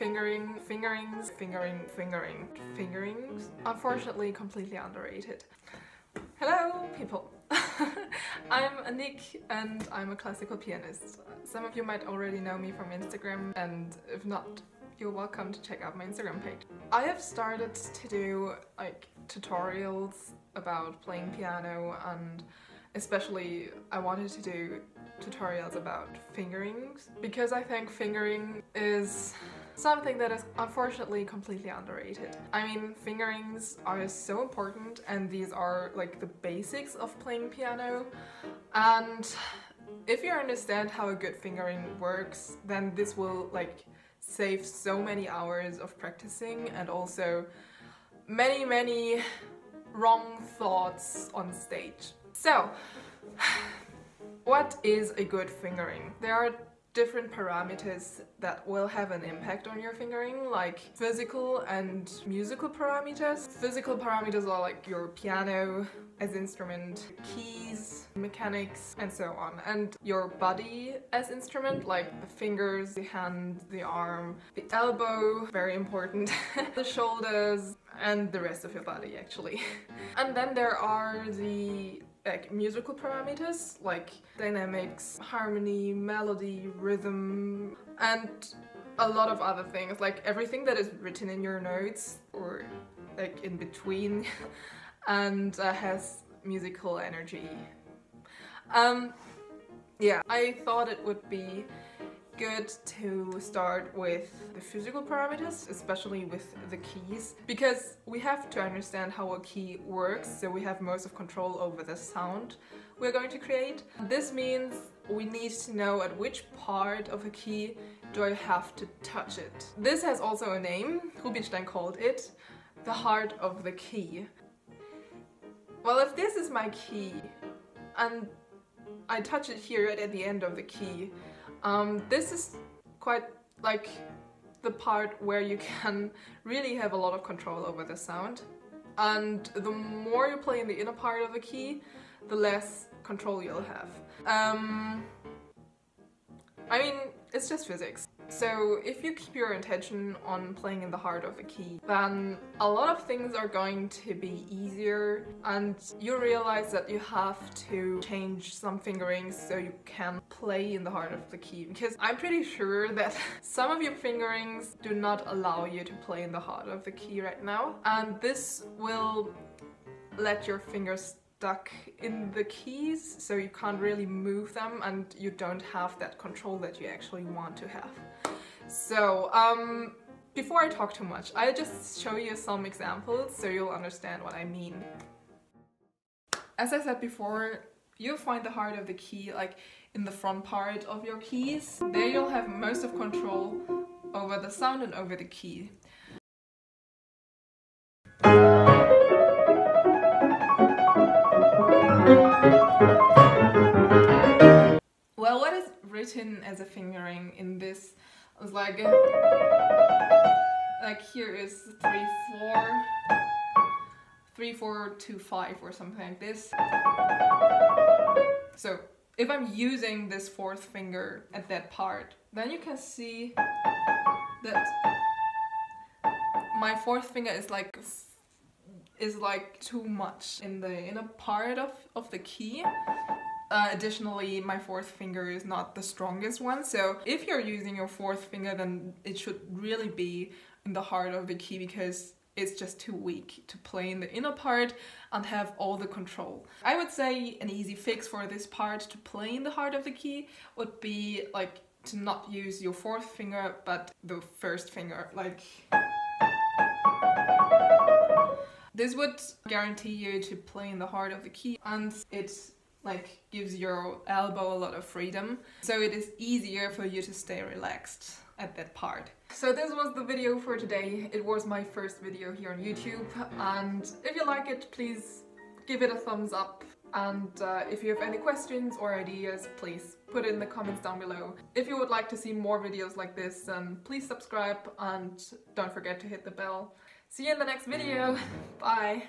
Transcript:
Fingering, fingerings, fingering, fingering, fingerings. Unfortunately, completely underrated. Hello, people. I'm Annique and I'm a classical pianist. Some of you might already know me from Instagram and if not, you're welcome to check out my Instagram page. I have started to do like tutorials about playing piano and especially I wanted to do tutorials about fingerings because I think fingering is something that is unfortunately completely underrated. I mean, fingerings are so important and these are like the basics of playing piano and if you understand how a good fingering works, then this will like save so many hours of practicing and also many, many wrong thoughts on stage. So, what is a good fingering? There are different parameters that will have an impact on your fingering like physical and musical parameters. Physical parameters are like your piano as instrument, keys, mechanics and so on and your body as instrument like the fingers, the hand, the arm, the elbow, very important, the shoulders and the rest of your body actually. and then there are the like musical parameters like dynamics, harmony, melody, rhythm, and a lot of other things like everything that is written in your notes or like in between and uh, has musical energy. Um, yeah, I thought it would be good to start with the physical parameters, especially with the keys, because we have to understand how a key works, so we have most of control over the sound we're going to create. This means we need to know at which part of a key do I have to touch it. This has also a name, Rubinstein called it the heart of the key. Well, if this is my key and I touch it here at the end of the key, um, this is quite like the part where you can really have a lot of control over the sound. And the more you play in the inner part of the key, the less control you'll have. Um, I mean, it's just physics. So if you keep your intention on playing in the heart of the key, then a lot of things are going to be easier and you realize that you have to change some fingerings so you can play in the heart of the key. Because I'm pretty sure that some of your fingerings do not allow you to play in the heart of the key right now. And this will let your fingers stuck in the keys so you can't really move them and you don't have that control that you actually want to have. So um, before I talk too much, I'll just show you some examples so you'll understand what I mean. As I said before, you'll find the heart of the key like in the front part of your keys. There you'll have most of control over the sound and over the key. Written as a fingering in this. Is like like here is three four three four two five or something like this. So if I'm using this fourth finger at that part then you can see that my fourth finger is like is like too much in the inner part of, of the key uh, additionally, my fourth finger is not the strongest one, so if you're using your fourth finger, then it should really be in the heart of the key because it's just too weak to play in the inner part and have all the control. I would say an easy fix for this part to play in the heart of the key would be like to not use your fourth finger but the first finger, like... This would guarantee you to play in the heart of the key and it's like gives your elbow a lot of freedom. So it is easier for you to stay relaxed at that part. So this was the video for today. It was my first video here on YouTube and if you like it, please give it a thumbs up and uh, if you have any questions or ideas, please put it in the comments down below. If you would like to see more videos like this, then please subscribe and don't forget to hit the bell. See you in the next video. Bye.